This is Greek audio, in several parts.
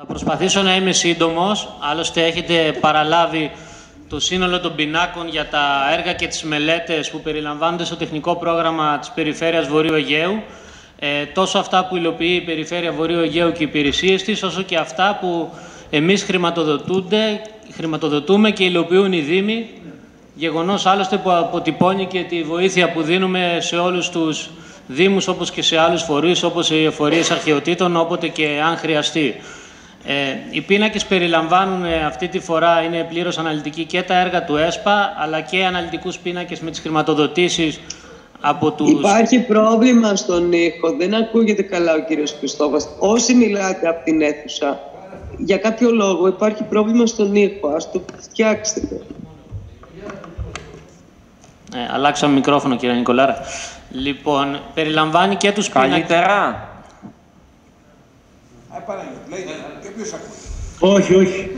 Θα προσπαθήσω να είμαι σύντομος, άλλωστε έχετε παραλάβει το σύνολο των πινάκων για τα έργα και τις μελέτες που περιλαμβάνονται στο τεχνικό πρόγραμμα της Περιφέρειας Βορείου Αιγαίου, ε, τόσο αυτά που υλοποιεί η Περιφέρεια Βορείου Αιγαίου και οι υπηρεσίες της, όσο και αυτά που εμείς χρηματοδοτούμε και υλοποιούν οι Δήμοι, γεγονός άλλωστε που αποτυπώνει και τη βοήθεια που δίνουμε σε όλους τους Δήμους, όπως και σε άλλους φορείς, όπως οι φορείς αρχαιοτήτων, όποτε και αν χρειαστεί. Ε, οι πίνακες περιλαμβάνουν ε, αυτή τη φορά, είναι πλήρως αναλυτικοί και τα έργα του ΕΣΠΑ, αλλά και αναλυτικούς πίνακες με τις χρηματοδοτήσεις από τους... Υπάρχει πρόβλημα στον ήχο, δεν ακούγεται καλά ο κύριος Χριστόφας. Όσοι μιλάτε από την αίθουσα, για κάποιο λόγο υπάρχει πρόβλημα στον ήχο, ας το φτιάξετε. Ε, αλλάξαμε μικρόφωνο κύριε Νικολάρα. Λοιπόν, περιλαμβάνει και τους πίνακες... Καλύτερα. Όχι, όχι.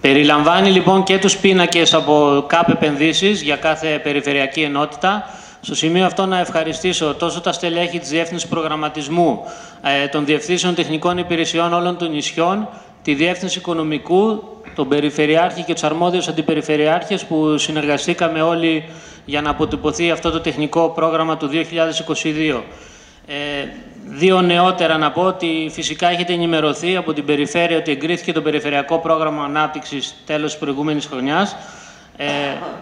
Περιλαμβάνει λοιπόν και τους πίνακες από ΚΑΠ επενδύσεις για κάθε περιφερειακή ενότητα. Στο σημείο αυτό να ευχαριστήσω τόσο τα στελέχη της Διεύθυνσης Προγραμματισμού, ε, των Διευθύνσεων Τεχνικών Υπηρεσιών όλων των νησιών, τη Διεύθυνση Οικονομικού, τον Περιφερειάρχη και τους αρμόδιους αντιπεριφερειάρχες που συνεργαστήκαμε όλοι για να αποτυπωθεί αυτό το τεχνικό πρόγραμμα του 2022. Ε, δύο νεότερα να πω ότι φυσικά έχετε ενημερωθεί από την Περιφέρεια ότι εγκρίθηκε το Περιφερειακό Πρόγραμμα Ανάπτυξης τέλος της προηγούμενης χρονιάς. Ε,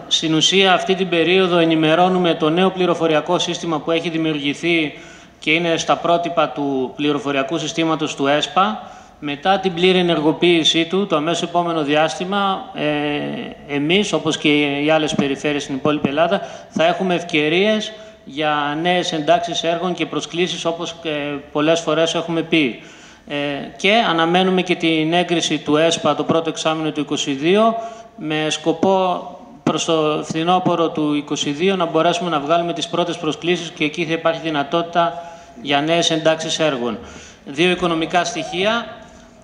στην ουσία αυτή την περίοδο ενημερώνουμε το νέο πληροφοριακό σύστημα που έχει δημιουργηθεί και είναι στα πρότυπα του πληροφοριακού συστήματος του ΕΣΠΑ. Μετά την πλήρη ενεργοποίησή του, το αμέσως επόμενο διάστημα, ε, εμείς, όπως και οι άλλες περιφέρειες στην υπόλοιπη Ελλάδα, θα έχουμε ευκαιρίες για νέες εντάξεις έργων και προσκλήσεις όπως και πολλές φορές έχουμε πει. Ε, και αναμένουμε και την έγκριση του ΕΣΠΑ το πρώτο εξάμεινο του 2022 με σκοπό προς το φθινόπωρο του 2022 να μπορέσουμε να βγάλουμε τις πρώτες προσκλήσεις και εκεί θα υπάρχει δυνατότητα για νέες εντάξεις έργων. Δύο οικονομικά στοιχεία.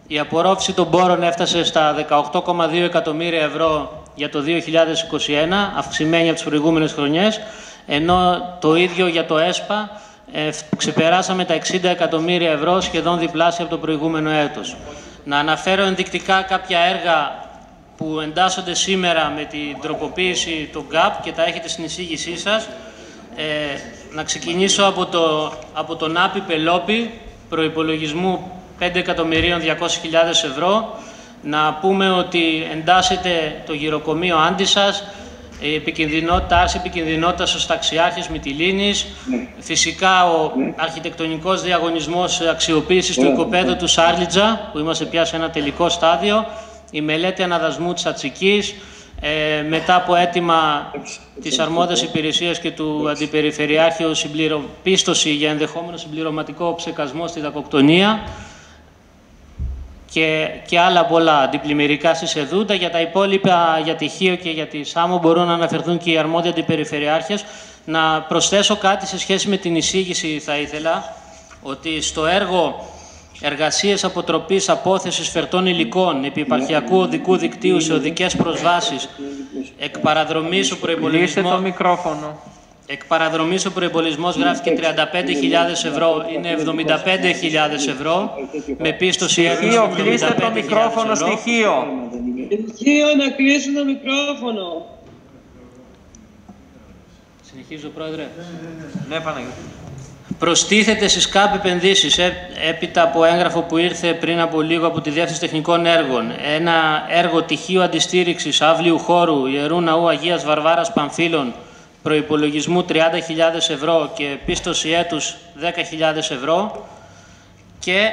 Η απορρόφηση των πόρων έφτασε στα 18,2 εκατομμύρια ευρώ για το 2021, αυξημένη από τις προηγούμενες χρονιές ενώ το ίδιο για το ΕΣΠΑ ε, ξεπεράσαμε τα 60 εκατομμύρια ευρώ, σχεδόν διπλάσια από το προηγούμενο έτος. Να αναφέρω ενδεικτικά κάποια έργα που εντάσσονται σήμερα με την τροποποίηση του ΓΚΑΠ και τα έχετε στην εισήγησή σας. Ε, να ξεκινήσω από, το, από τον Άπη Πελόπη, προϋπολογισμού 5.200.000 ευρώ. Να πούμε ότι εντάσσεται το γυροκομείο Άντισας, η επικινδυνότητα, άρση επικινδυνότητας στους ταξιάρχες Μυτιλίνης, ναι. φυσικά ο ναι. αρχιτεκτονικός διαγωνισμός αξιοποίησης του οικοπαίδου του Σάρλιτζα, που είμαστε πια σε ένα τελικό στάδιο, η μελέτη αναδασμού της Ατσικής, ε, μετά από αίτημα της αρμόδιας υπηρεσίας και του Αντιπεριφερειάρχειου πίστοση για ενδεχόμενο συμπληρωματικό ψεκασμό στη δακοκτονία, και, και άλλα πολλά αντιπλημμυρικά στη Σεδούντα. Για τα υπόλοιπα, για τη Χίο και για τη Σάμο, μπορούν να αναφερθούν και οι αρμόδιοι αντιπεριφερειάρχες. Να προσθέσω κάτι σε σχέση με την εισήγηση, θα ήθελα, ότι στο έργο εργασίες αποτροπής απόθεσης φερτών υλικών επί υπαρχιακού οδικού δικτύου σε οδικές προσβάσεις, εκ παραδρομής ο προϋπολογισμός... το μικρόφωνο. Εκ παραδρομής ο προϋπολισμός γράφει 35.000 ευρώ, είναι 75.000 ευρώ, με πίστοση έδωση Στοιχείο, κλείστε το μικρόφωνο, στοιχείο. Στοιχείο να κλείσουν το μικρόφωνο. Συνεχίζω, Πρόεδρε. Ναι, Παναγιώτη. Προστίθεται στις ΚΑΠ επενδύσεις, έπειτα από έγγραφο που ήρθε πριν από λίγο από τη Διεύθυνση Τεχνικών Έργων, ένα έργο τυχείου αντιστήριξης αύλιου χώρου Ιερού Ναού Αγίας Βαρβάρας Παμφύλων, προϋπολογισμού 30.000 ευρώ και πίστοση έτους 10.000 ευρώ. Και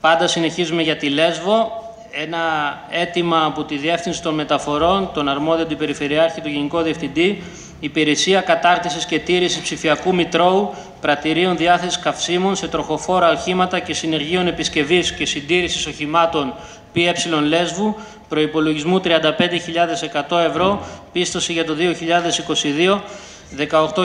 πάντα συνεχίζουμε για τη Λέσβο ένα αίτημα από τη Διεύθυνση των Μεταφορών, τον αρμόδιο του Περιφερειάρχη, του Γενικό Διευθυντή, Υπηρεσία Κατάρτισης και Τήρησης Ψηφιακού Μητρώου, Πρατηρίων Διάθεσης Καυσίμων σε τροχοφόρα οχήματα και συνεργείων επισκευής και συντήρησης οχημάτων ΠΕ Λέσβου, προϋπολογισμού 35.100 ευρώ, πίστοση για το 2022 18.000.